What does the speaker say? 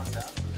ました